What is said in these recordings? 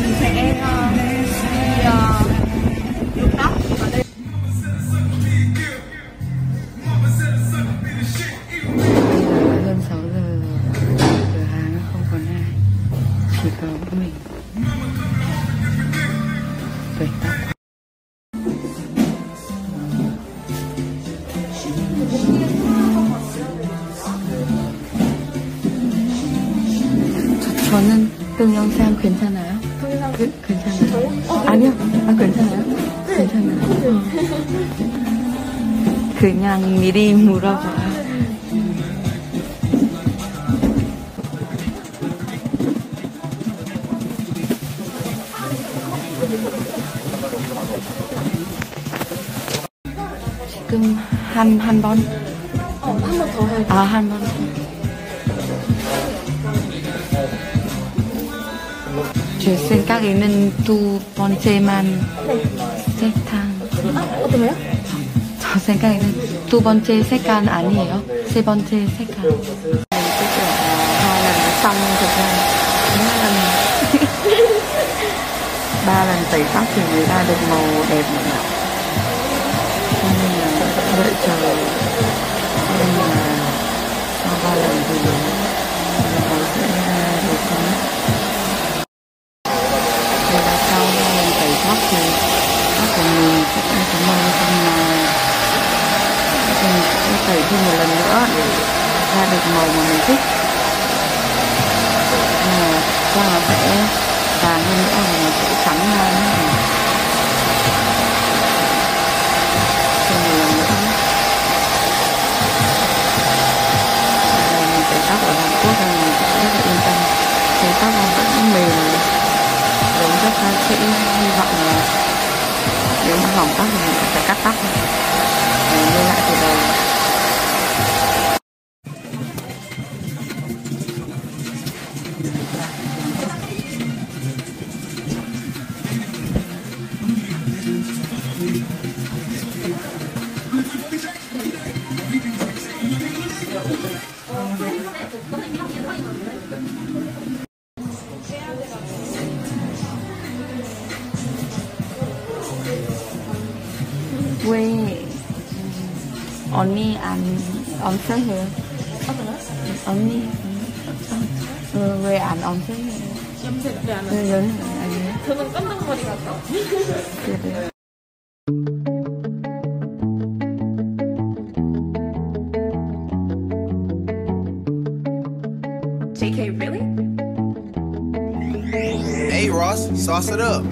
mình sẽ uh, đi uh, nhuộm tóc ở đây hơn 6 giờ cửa hàng không còn ai chỉ có mỗi mình vậy tóc 저- 저는 동영상 괜찮아요? 그, 괜찮아요? 아니요, 아 괜찮아요? 괜찮아요. 그냥 미리 물어봐요. 지금 한, 한 번? 어, 한 번 더 해야 돼. 아, 한 번. 제 생각에는 두 번째만. 아, 어떤 거요? 저 생각에는 두 번째 색깔 아니에요. 세 번째 색깔. hai lần đã xong thực ra ba lần ba lần tẩy tóc thì người ta được màu đẹp mà cho nên là đợi chờ 왜 언니 안 엄청해요? 언니 어, 왜안 엄청해요? 염색 왜안 왜 연애 아니에요? 저는 깜짝머리 같다. 그래. JK, really? Hey Ross, sauce it up.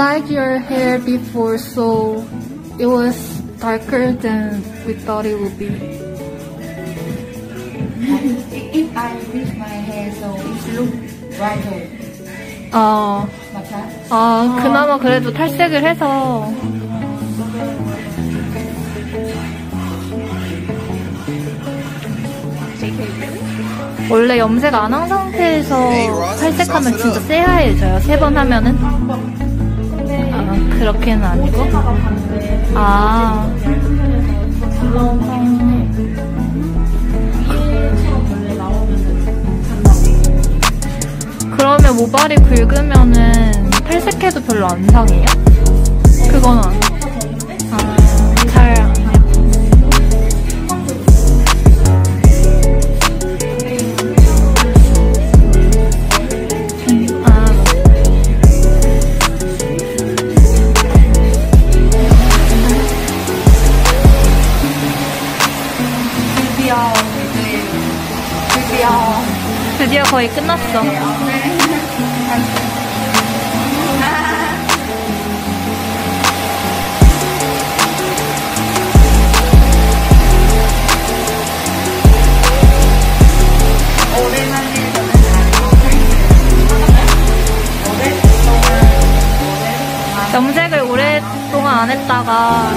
Dyed your hair before, so it was darker than we thought it would be. If I bleach my hair so it look brighter 어, 맞아? 아, 그나마 그래도 탈색을 해서. 원래 염색 안 한 상태에서 탈색하면 진짜 새하얘져요. 세 번 하면은. 그렇게는 아니고. 아, 그러면 모발이 굵으면은 탈색해도 별로 안 상해요? 그건 안. 아, 다가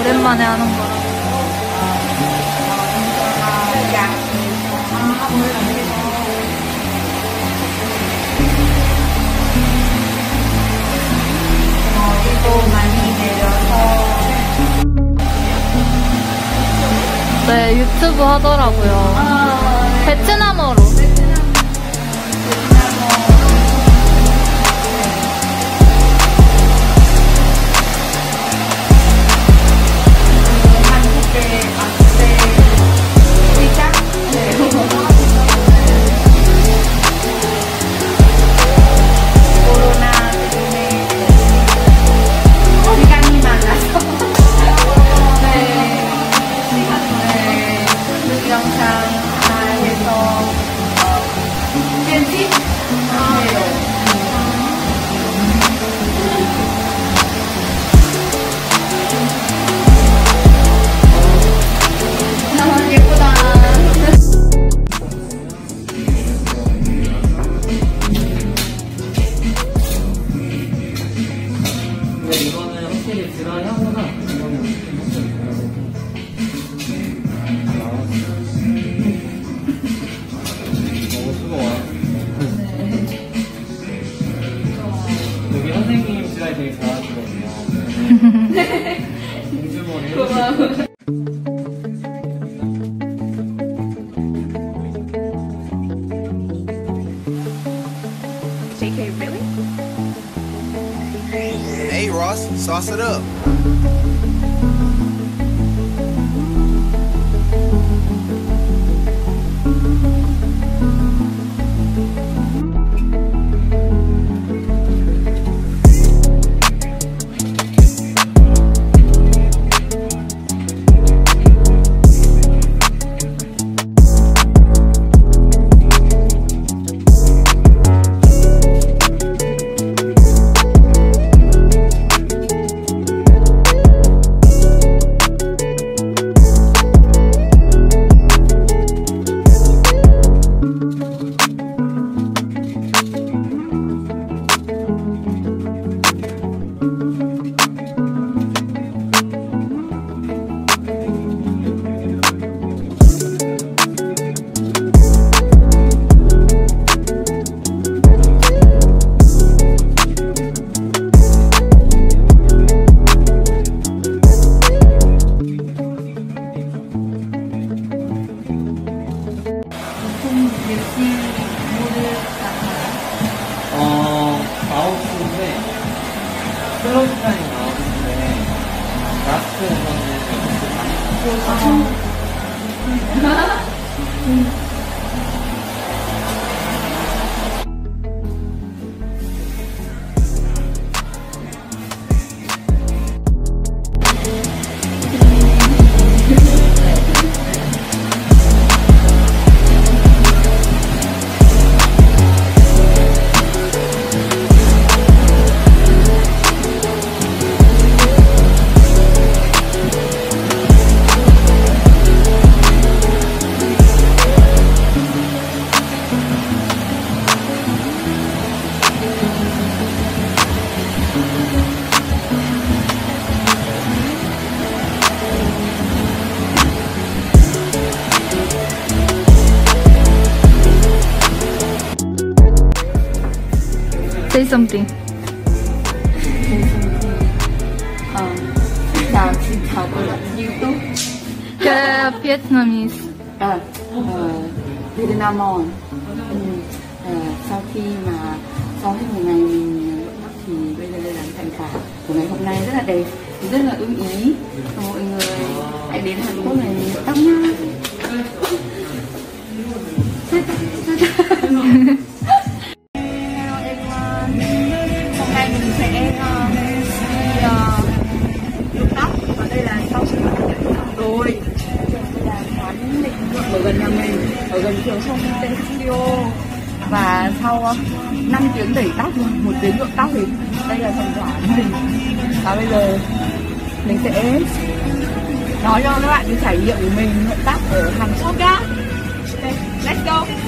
오랜만에 하는 거라. 네, 유튜브 하더라고요. 베트남어로. Sauce it up. 응. Say something. Chào, xin chào tôi là YouTube. The Vietnamese. Ờ, ờ, Vietnamon. Ừ, ờ, sau khi mà sau hết một ngày mình thì bây giờ đây là thành quả của ngày hôm nay rất là đẹp, rất là ưng ý. Mọi người hãy đến Hàn Quốc này tóc nha. Gần tên Studio. Và sau ờ, 5 tiếng đẩy tóc, một tiếng nhuộm tóc thì đây là thành quả của mình. Và bây giờ mình sẽ nói cho các bạn cái trải nghiệm của mình nhuộm tóc ở hàng shop nhá. Okay, let's go.